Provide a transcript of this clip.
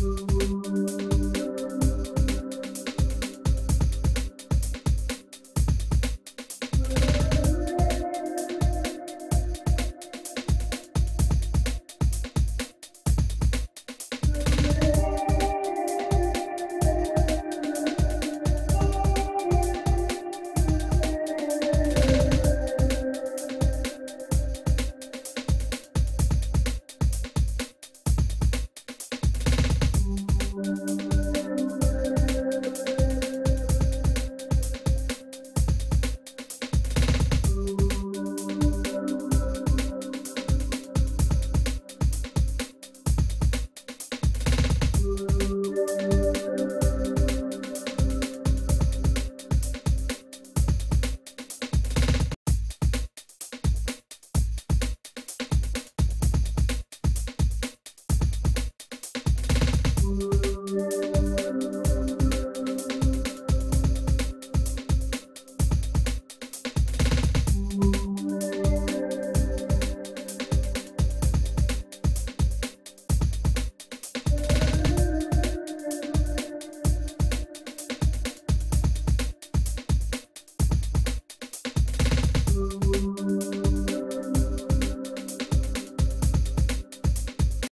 you.